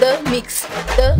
the mix, the